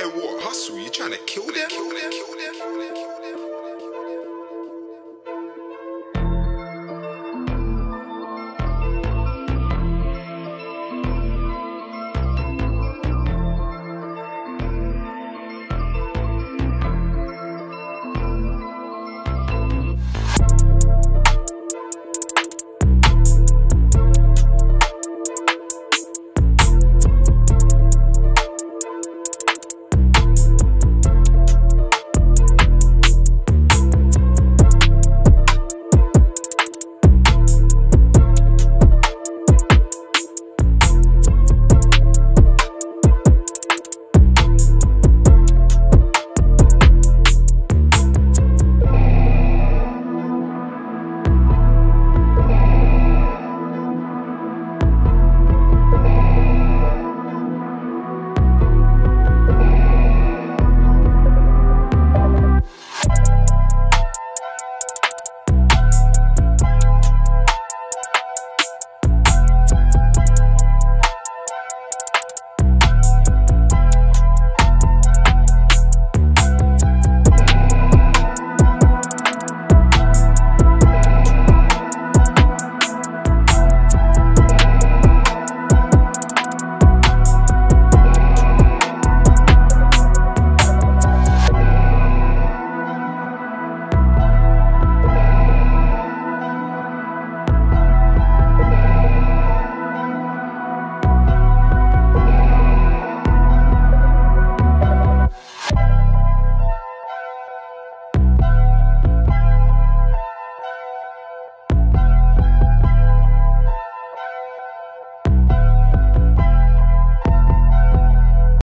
at war. Hustle, you trying to kill them? Kill them, kill them.